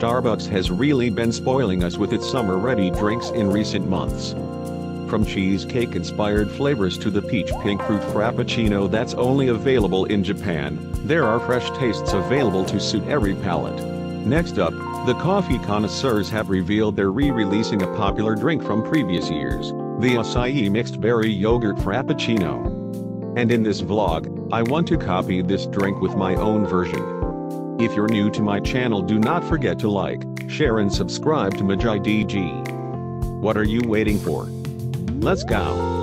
Starbucks has really been spoiling us with its summer-ready drinks in recent months. From cheesecake-inspired flavors to the peach pink fruit frappuccino that's only available in Japan, there are fresh tastes available to suit every palate. Next up, the coffee connoisseurs have revealed they're re-releasing a popular drink from previous years, the acai mixed berry yogurt frappuccino. And in this vlog, I want to copy this drink with my own version. If you're new to my channel do not forget to like, share and subscribe to Madjai DG. What are you waiting for? Let's go!